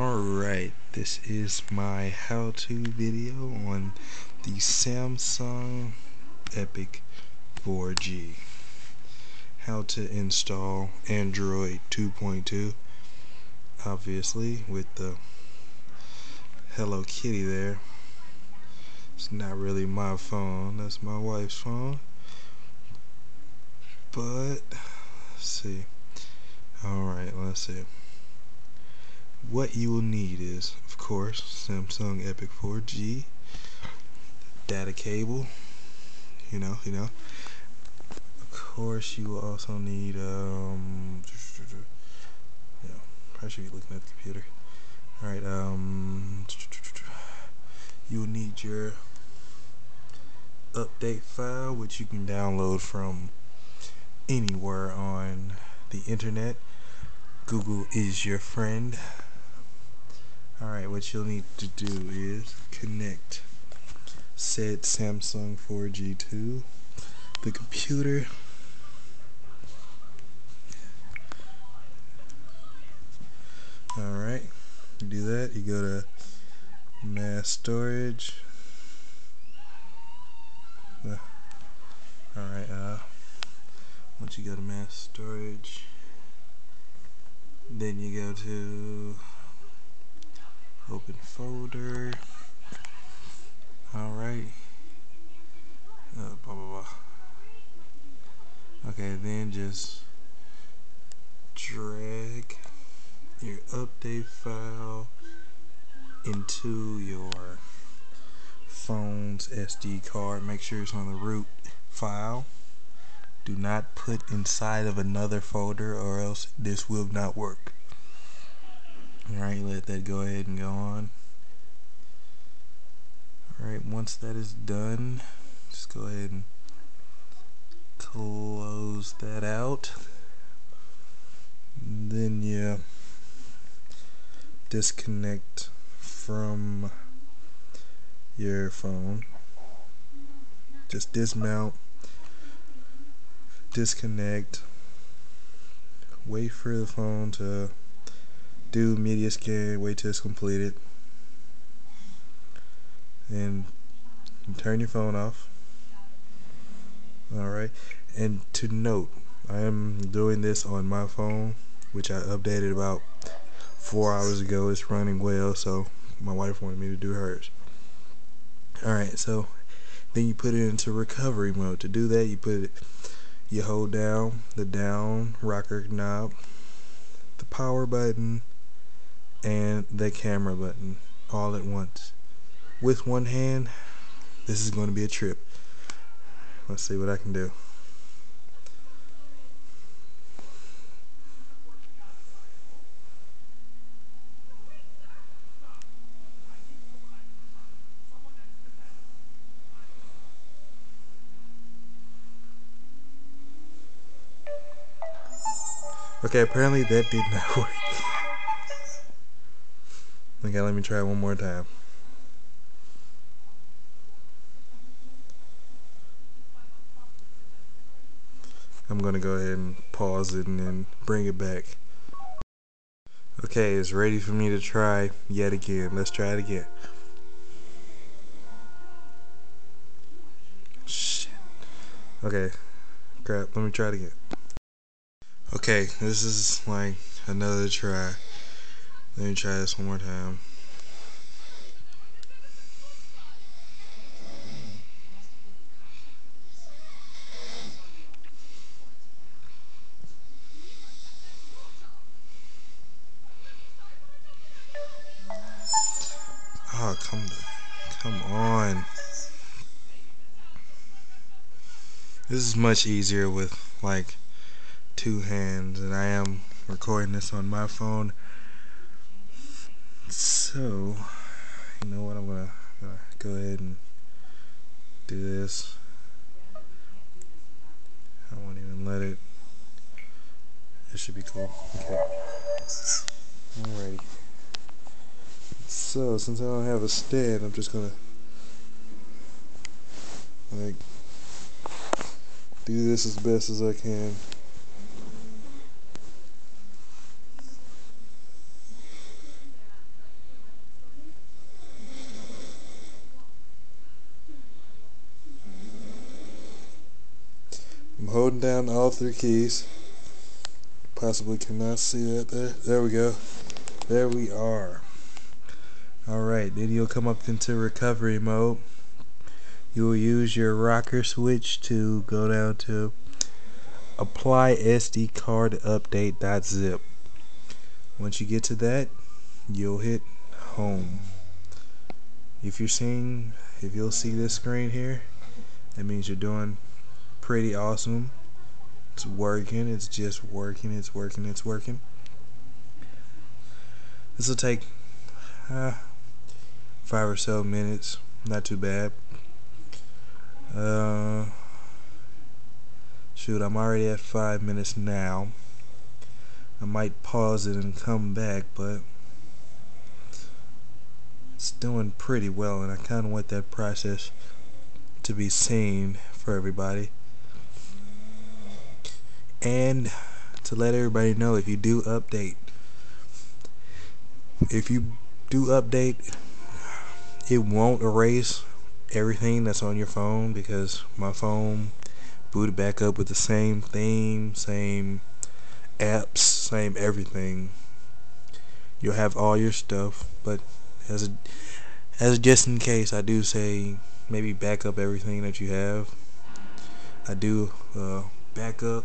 Alright, this is my how-to video on the Samsung Epic 4G. How to install Android 2.2 obviously with the Hello Kitty there. It's not really my phone, that's my wife's phone. But, let's see. Alright, let's see what you will need is, of course, Samsung Epic 4G, data cable, you know, you know. Of course, you will also need, um, yeah, probably should be looking at the computer. Alright, um, you will need your update file, which you can download from anywhere on the internet. Google is your friend. Alright, what you'll need to do is connect said Samsung 4G to the computer. Alright, you do that, you go to mass storage. Alright, uh, once you go to mass storage, then you go to open folder. Alright uh, blah blah blah. Okay then just drag your update file into your phone's SD card. Make sure it's on the root file. Do not put inside of another folder or else this will not work Alright, let that go ahead and go on. Alright, once that is done, just go ahead and close that out. then you disconnect from your phone. Just dismount, disconnect, wait for the phone to do media scan, wait till it's completed, and turn your phone off. Alright, and to note, I am doing this on my phone, which I updated about four hours ago. It's running well, so my wife wanted me to do hers. Alright, so then you put it into recovery mode. To do that, you put it, you hold down the down rocker knob, the power button, and the camera button all at once. With one hand, this is going to be a trip. Let's see what I can do. Okay, apparently that did not work. Okay, let me try one more time. I'm going to go ahead and pause it and then bring it back. Okay, it's ready for me to try yet again. Let's try it again. Shit. Okay, crap, let me try it again. Okay, this is like another try. Let me try this one more time. Oh, come come on. This is much easier with like two hands and I am recording this on my phone so, you know what? I'm gonna, gonna go ahead and do this. I won't even let it. It should be cool. Okay. Alright. So, since I don't have a stand, I'm just gonna like do this as best as I can. Holding down all three keys. Possibly cannot see that there. There we go. There we are. Alright, then you'll come up into recovery mode. You will use your rocker switch to go down to apply SD card update.zip. Once you get to that, you'll hit home. If you're seeing, if you'll see this screen here, that means you're doing pretty awesome. It's working, it's just working, it's working, it's working. This will take uh, five or so minutes, not too bad. Uh, shoot, I'm already at five minutes now. I might pause it and come back, but it's doing pretty well, and I kind of want that process to be seen for everybody. And to let everybody know if you do update, if you do update, it won't erase everything that's on your phone because my phone booted back up with the same theme, same apps, same everything. You'll have all your stuff, but as a, as just in case, I do say maybe back up everything that you have. I do uh, back up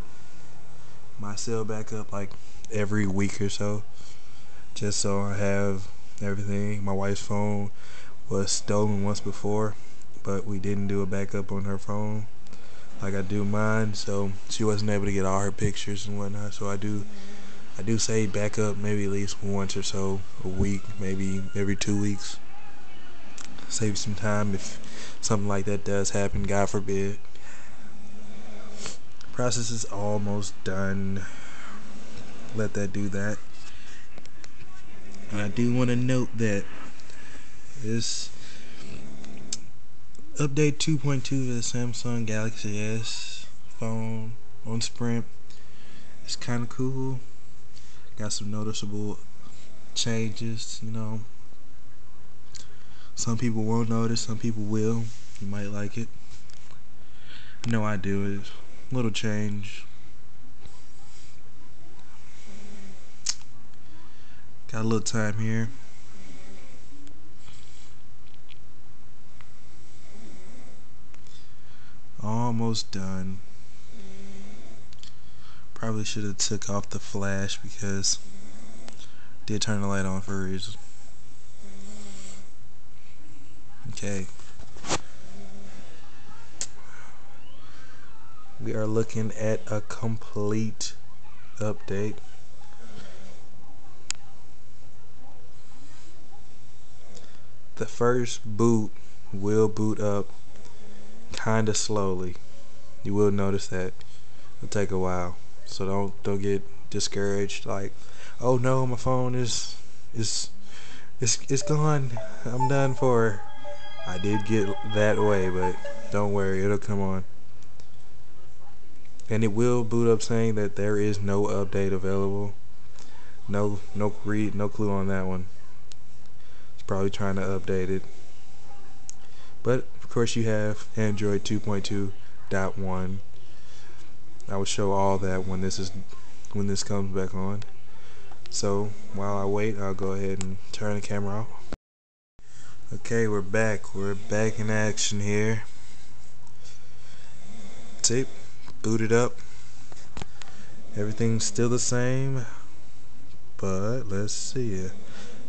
my cell backup like every week or so, just so I have everything. My wife's phone was stolen once before, but we didn't do a backup on her phone like I do mine, so she wasn't able to get all her pictures and whatnot. So I do, I do say backup maybe at least once or so a week, maybe every two weeks. Save some time if something like that does happen, God forbid. Process is almost done. Let that do that. And I do want to note that this update 2.2 to the Samsung Galaxy S phone on Sprint is kind of cool. Got some noticeable changes, you know. Some people won't notice, some people will. You might like it. No, I do. It's a little change. Got a little time here. Almost done. Probably should have took off the flash because did turn the light on for a reason. Okay. We are looking at a complete update. The first boot will boot up kind of slowly. You will notice that it'll take a while. So don't don't get discouraged like, "Oh no, my phone is is it's it's gone. I'm done for." I did get that way, but don't worry, it'll come on. And it will boot up saying that there is no update available. No no read no clue on that one. It's probably trying to update it. But of course you have Android 2.2.1. I will show all that when this is when this comes back on. So while I wait, I'll go ahead and turn the camera off. Okay, we're back. We're back in action here. See, booted up. Everything's still the same, but let's see.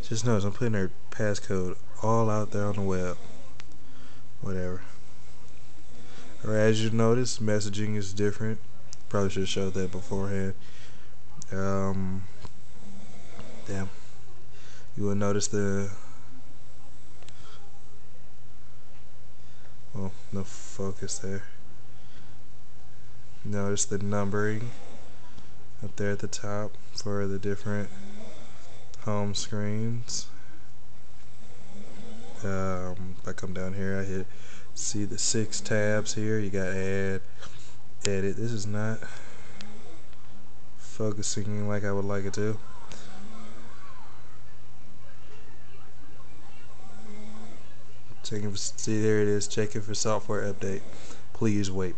Just notice I'm putting their passcode all out there on the web. Whatever. Or as you notice, messaging is different. Probably should have showed that beforehand. Um, damn. You will notice the well, no focus there. Notice the numbering up there at the top for the different home screens. Um, if I come down here, I hit see the six tabs here. You got add, edit. This is not focusing like I would like it to. Checking for, see there it is, checking for software update. Please wait.